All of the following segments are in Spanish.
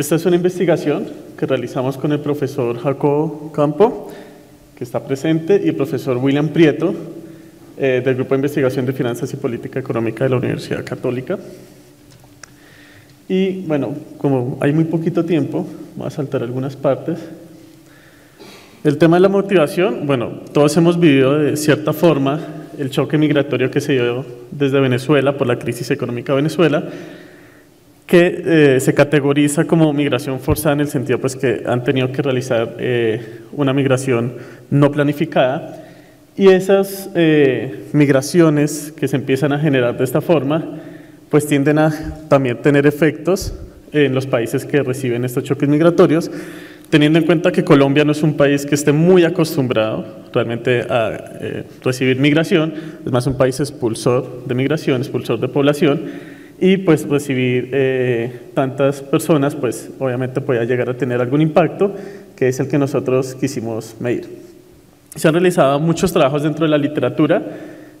esta es una investigación que realizamos con el profesor Jacobo Campo, que está presente, y el profesor William Prieto, eh, del Grupo de Investigación de Finanzas y Política Económica de la Universidad Católica. Y bueno, como hay muy poquito tiempo, voy a saltar algunas partes. El tema de la motivación, bueno, todos hemos vivido de cierta forma el choque migratorio que se dio desde Venezuela por la crisis económica de Venezuela, que eh, se categoriza como migración forzada en el sentido pues, que han tenido que realizar eh, una migración no planificada. Y esas eh, migraciones que se empiezan a generar de esta forma, pues tienden a también tener efectos en los países que reciben estos choques migratorios, teniendo en cuenta que Colombia no es un país que esté muy acostumbrado realmente a eh, recibir migración, es más un país expulsor de migración, expulsor de población, y pues recibir eh, tantas personas, pues obviamente puede llegar a tener algún impacto, que es el que nosotros quisimos medir. Se han realizado muchos trabajos dentro de la literatura.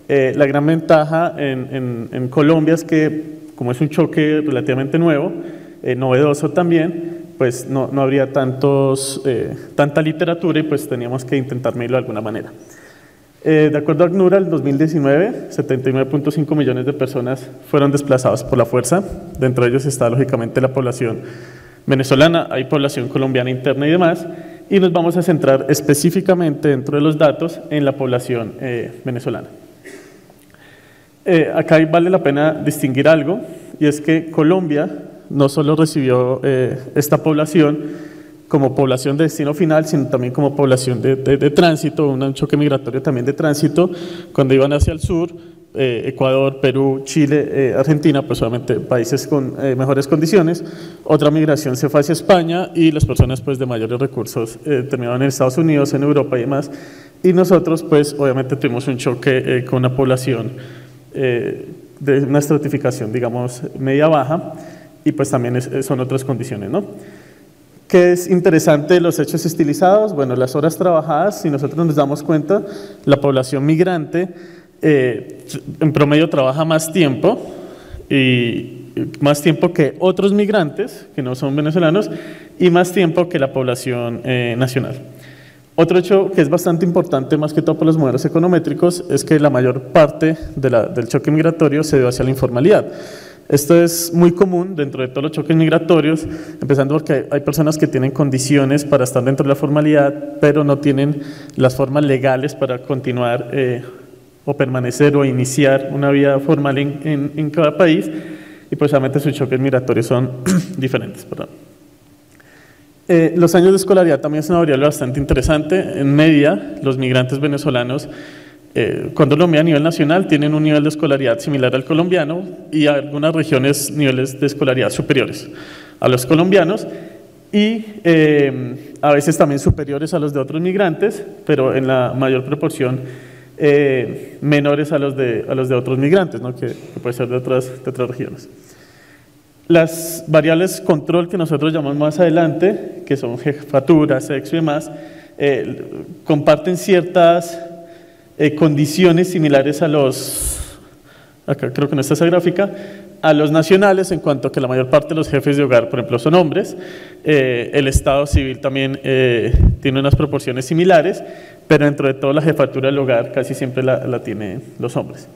Eh, la gran ventaja en, en, Colombia es que, como es un choque relativamente nuevo, novedoso también, pues no, no habría tantos, eh, tanta literatura y pues teníamos que intentar medirlo de alguna manera. Eh, de acuerdo a ACNUR, en 2019, 79.5 millones de personas fueron desplazadas por la fuerza. Dentro de ellos está, lógicamente, la población venezolana, hay población colombiana interna y demás. Y nos vamos a centrar específicamente dentro de los datos en la población eh, venezolana. acá vale la pena distinguir algo, y es que Colombia no solo recibió eh, esta población como población de destino final, sino también como población de, tránsito, un choque migratorio también de tránsito, cuando iban hacia el sur, eh, Ecuador, Perú, Chile, eh, Argentina, pues solamente países con mejores condiciones. Otra migración se fue hacia España y las personas pues de mayores recursos terminaban en Estados Unidos, en Europa y demás. Y nosotros pues obviamente tuvimos un choque con una población de una estratificación digamos media-baja y pues también son otras condiciones, ¿no? ¿Qué es interesante los hechos estilizados? Bueno, las horas trabajadas, si nosotros nos damos cuenta, la población migrante eh, en promedio trabaja más tiempo y más tiempo que otros migrantes que no son venezolanos y más tiempo que la población eh, nacional. Otro hecho que es bastante importante, más que todo por los modelos econométricos, es que la mayor parte del choque migratorio se dio hacia la informalidad. Esto es muy común dentro de todos los choques migratorios, empezando porque hay personas que tienen condiciones para estar dentro de la formalidad, pero no tienen las formas legales para continuar eh, o permanecer o iniciar una vida formal en, cada país, y pues obviamente sus choques migratorios son diferentes. Eh, los años de escolaridad también es una variable bastante interesante. En media, los migrantes venezolanos eh, cuando lo a nivel nacional, tienen un nivel de escolaridad similar al colombiano y algunas regiones niveles de escolaridad superiores a los colombianos y eh, a veces también superiores a los de otros migrantes, pero en la mayor proporción eh, menores a los, de, a los de otros migrantes, ¿no? que, que, puede ser de otras, de otras regiones. Las variables control que nosotros llamamos más adelante, que son jefatura, sexo y demás, comparten ciertas eh, condiciones similares a los, acá creo que no está esa gráfica, a los nacionales en cuanto a que la mayor parte de los jefes de hogar, por ejemplo, son hombres. Eh, el Estado civil también eh, tiene unas proporciones similares, pero dentro de todo la jefatura del hogar casi siempre la, la tienen los hombres.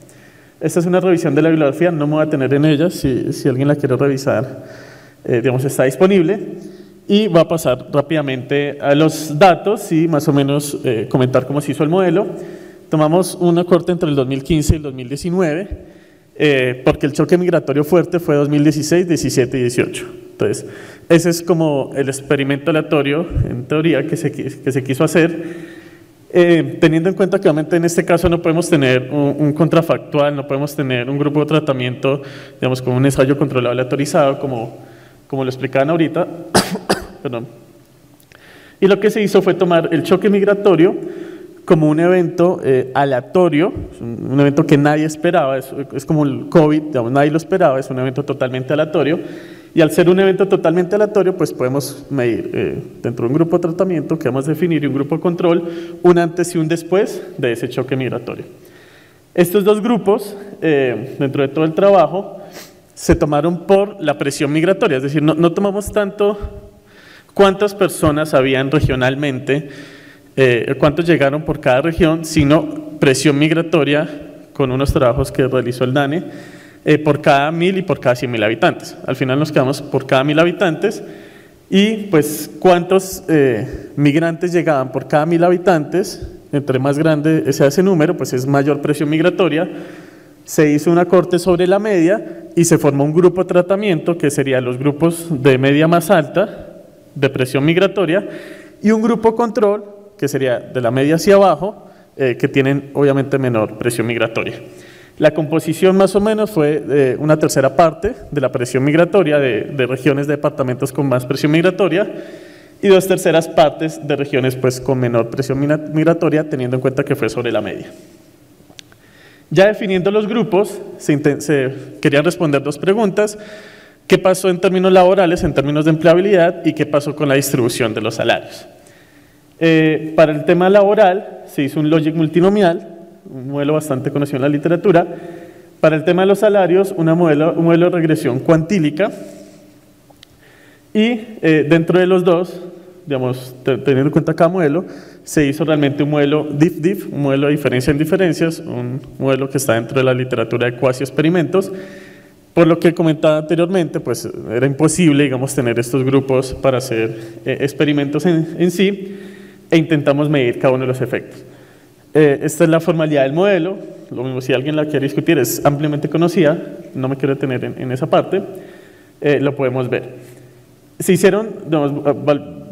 Esta es una revisión de la bibliografía, no me voy a tener en ella, si, si alguien la quiere revisar, digamos, está disponible. Y va a pasar rápidamente a los datos y más o menos comentar cómo se hizo el modelo tomamos una corte entre el 2015 y el 2019, eh, porque el choque migratorio fuerte fue 2016, 17 y 18. Entonces, ese es como el experimento aleatorio, en teoría, que se, que se quiso hacer. Eh, teniendo en cuenta que obviamente en este caso no podemos tener un, contrafactual, no podemos tener un grupo de tratamiento, digamos, como un ensayo controlado aleatorizado, como, como lo explicaban ahorita. Perdón. Y lo que se hizo fue tomar el choque migratorio, como un evento eh, aleatorio, un evento que nadie esperaba, es, como el COVID, nadie lo esperaba, es un evento totalmente aleatorio, y al ser un evento totalmente aleatorio, pues podemos medir eh, dentro de un grupo de tratamiento que vamos a definir y un grupo de control, un antes y un después de ese choque migratorio. Estos dos grupos, eh, dentro de todo el trabajo, se tomaron por la presión migratoria, es decir, no, no tomamos tanto cuántas personas habían regionalmente, eh, cuántos llegaron por cada región, sino presión migratoria con unos trabajos que realizó el DANE eh, por cada mil y por cada cien mil habitantes. Al final nos quedamos por cada mil habitantes y pues cuántos eh, migrantes llegaban por cada mil habitantes, entre más grande sea ese número, pues es mayor presión migratoria. Se hizo una corte sobre la media y se formó un grupo de tratamiento que serían los grupos de media más alta, de presión migratoria, y un grupo control que sería de la media hacia abajo, eh, que tienen obviamente menor presión migratoria. La composición más o menos fue eh, una tercera parte de la presión migratoria de, de, regiones de departamentos con más presión migratoria y dos terceras partes de regiones pues, con menor presión migratoria, teniendo en cuenta que fue sobre la media. Ya definiendo los grupos, se, se querían responder dos preguntas. ¿Qué pasó en términos laborales, en términos de empleabilidad y qué pasó con la distribución de los salarios? Eh, para el tema laboral se hizo un logic multinomial, un modelo bastante conocido en la literatura. Para el tema de los salarios, una modelo, un modelo de regresión cuantílica. Y eh, dentro de los dos, digamos, teniendo en cuenta cada modelo, se hizo realmente un modelo DIF-DIF, un modelo de diferencia en diferencias, un modelo que está dentro de la literatura de cuasi experimentos. Por lo que comentaba anteriormente, pues era imposible, digamos, tener estos grupos para hacer eh, experimentos en, en sí e intentamos medir cada uno de los efectos. Eh, esta es la formalidad del modelo, lo mismo si alguien la quiere discutir, es ampliamente conocida, no me quiero detener en, esa parte, eh, lo podemos ver. Se hicieron,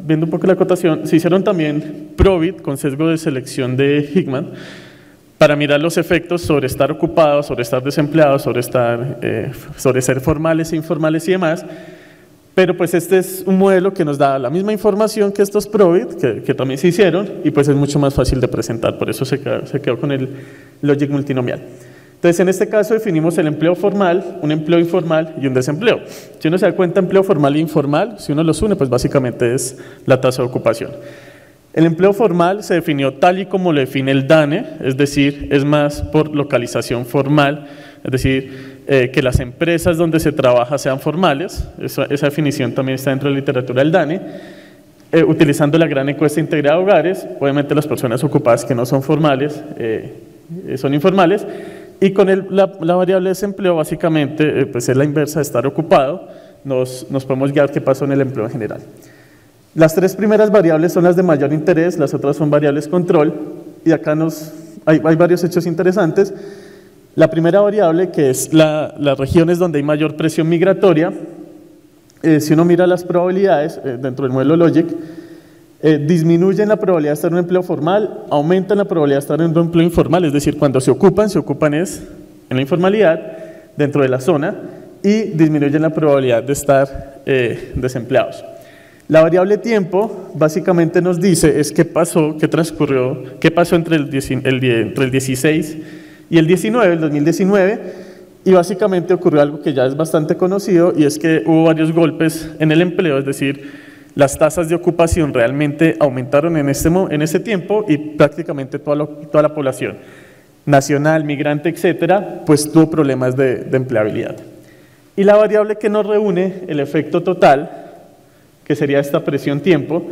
viendo un poco la acotación, se hicieron también PROVIT con sesgo de selección de Hickman para mirar los efectos sobre estar ocupados, sobre estar desempleados, sobre, estar, eh, sobre ser formales e informales y demás, pero pues este es un modelo que nos da la misma información que estos PROVIT, que, que también se hicieron, y pues es mucho más fácil de presentar, por eso se quedó, se quedó con el logic multinomial. Entonces, en este caso definimos el empleo formal, un empleo informal y un desempleo. Si uno se da cuenta, empleo formal e informal, si uno los une, pues básicamente es la tasa de ocupación. El empleo formal se definió tal y como lo define el DANE, es decir, es más por localización formal, es decir, eh, que las empresas donde se trabaja sean formales, esa, esa, definición también está dentro de la literatura del DANE, eh, utilizando la gran encuesta integrada de hogares, obviamente las personas ocupadas que no son formales eh, son informales, y con el, la, la, variable de desempleo básicamente pues es la inversa de estar ocupado, nos, nos podemos guiar qué pasó en el empleo en general. Las tres primeras variables son las de mayor interés, las otras son variables control, y acá nos, hay, hay varios hechos interesantes. La primera variable, que es la, las regiones donde hay mayor presión migratoria, eh, si uno mira las probabilidades eh, dentro del modelo Logic, eh, disminuyen la probabilidad de estar en un empleo formal, aumentan la probabilidad de estar en un empleo informal, es decir, cuando se ocupan, se ocupan es en la informalidad dentro de la zona y disminuyen la probabilidad de estar eh, desempleados. La variable tiempo básicamente nos dice es qué pasó, qué transcurrió, qué pasó entre el, el, entre el 16 y el 19, el 2019, y básicamente ocurrió algo que ya es bastante conocido y es que hubo varios golpes en el empleo, es decir, las tasas de ocupación realmente aumentaron en ese, en ese tiempo y prácticamente toda, lo, toda la población nacional, migrante, etcétera, pues tuvo problemas de, de empleabilidad. Y la variable que nos reúne el efecto total, que sería esta presión tiempo,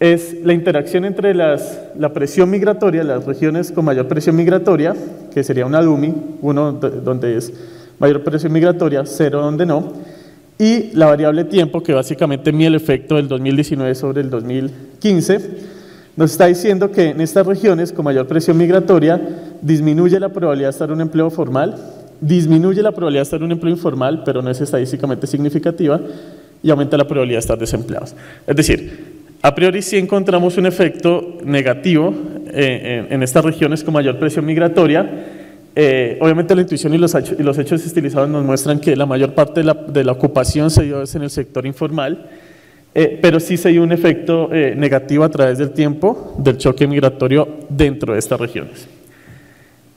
es la interacción entre las, la presión migratoria, las regiones con mayor presión migratoria, que sería una DUMI, uno donde es mayor presión migratoria, cero donde no, y la variable tiempo, que básicamente mide el efecto del 2019 sobre el 2015, nos está diciendo que en estas regiones con mayor presión migratoria disminuye la probabilidad de estar en un empleo formal, disminuye la probabilidad de estar en un empleo informal, pero no es estadísticamente significativa, y aumenta la probabilidad de estar desempleados. Es decir, a priori sí encontramos un efecto negativo eh, en, en, estas regiones con mayor presión migratoria. Eh, obviamente la intuición y los, hechos estilizados nos muestran que la mayor parte de la, ocupación se dio en el sector informal, eh, pero sí se dio un efecto negativo a través del tiempo del choque migratorio dentro de estas regiones.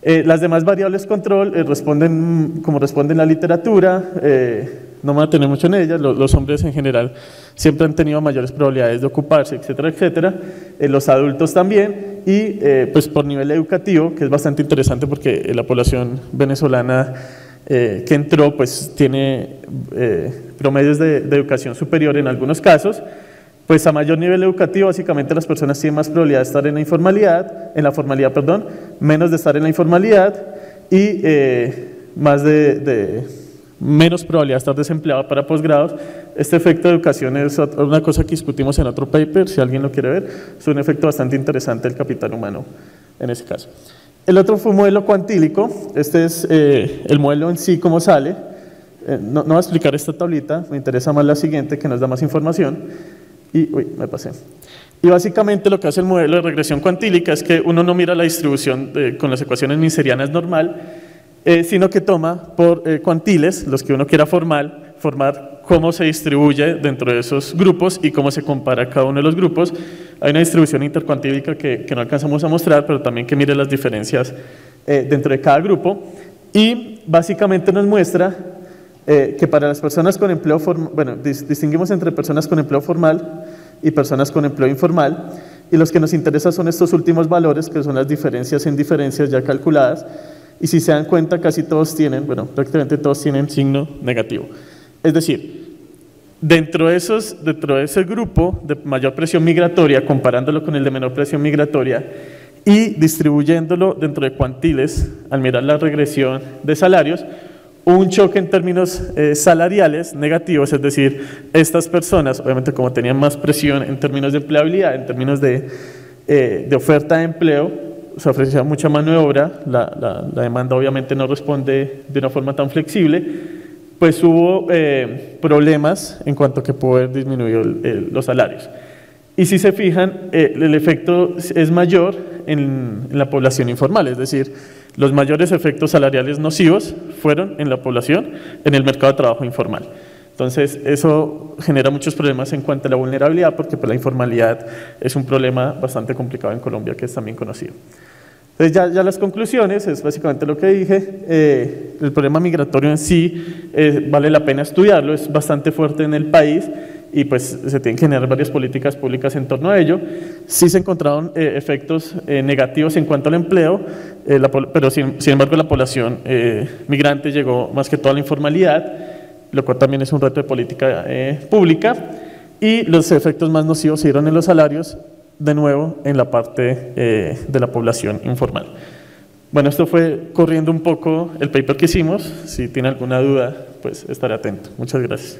Las demás variables control responden como responden la literatura, no me voy mucho en ellas, los, hombres en general siempre han tenido mayores probabilidades de ocuparse, etcétera, etcétera, eh, los adultos también, y eh, pues por nivel educativo, que es bastante interesante porque la población venezolana que entró, pues tiene promedios de, educación superior en algunos casos, pues a mayor nivel educativo, básicamente las personas tienen más probabilidad de estar en la informalidad, en la formalidad, perdón, menos de estar en la informalidad y eh, más de, menos probabilidad de estar desempleado para posgrados. Este efecto de educación es una cosa que discutimos en otro paper, si alguien lo quiere ver, es un efecto bastante interesante del capital humano en ese caso. El otro fue un modelo cuantílico, este es eh, el modelo en sí, cómo sale. Eh, no, no voy a explicar esta tablita, me interesa más la siguiente que nos da más información. Y, me pasé. Y básicamente lo que hace el modelo de regresión cuantílica es que uno no mira la distribución con las ecuaciones miserianas normal, eh, sino que toma por eh, cuantiles, los que uno quiera formar, formar cómo se distribuye dentro de esos grupos y cómo se compara cada uno de los grupos. Hay una distribución intercuantílica que, que no alcanzamos a mostrar, pero también que mire las diferencias eh, dentro de cada grupo. Y básicamente nos muestra que para las personas con empleo formal, bueno, distinguimos entre personas con empleo formal y personas con empleo informal, y los que nos interesan son estos últimos valores, que son las diferencias en diferencias ya calculadas, y si se dan cuenta, casi todos tienen, bueno, prácticamente todos tienen signo negativo. Es decir, dentro de, esos, dentro de ese grupo de mayor presión migratoria, comparándolo con el de menor presión migratoria, y distribuyéndolo dentro de cuantiles, al mirar la regresión de salarios, un choque en términos eh, salariales negativos, es decir, estas personas, obviamente como tenían más presión en términos de empleabilidad, en términos de, eh, de oferta de empleo, se ofrecía mucha mano de obra, la, la, demanda obviamente no responde de una forma tan flexible, pues hubo eh, problemas en cuanto a que poder disminuir los salarios. Y si se fijan, el efecto es mayor en, en la población informal, es decir, los mayores efectos salariales nocivos fueron en la población, en el mercado de trabajo informal. Entonces, eso genera muchos problemas en cuanto a la vulnerabilidad, porque pues, la informalidad es un problema bastante complicado en Colombia, que es también conocido. Entonces, ya, las conclusiones, es básicamente lo que dije. Eh, el problema migratorio en sí eh, vale la pena estudiarlo, es bastante fuerte en el país y pues se tienen que generar varias políticas públicas en torno a ello. Sí se encontraron eh, efectos negativos en cuanto al empleo, pero sin, embargo la población migrante llegó más que todo a la informalidad, lo cual también es un reto de política pública, y los efectos más nocivos se dieron en los salarios, de nuevo en la parte de la población informal. Bueno, esto fue corriendo un poco el paper que hicimos. Si tiene alguna duda, pues estaré atento. Muchas gracias.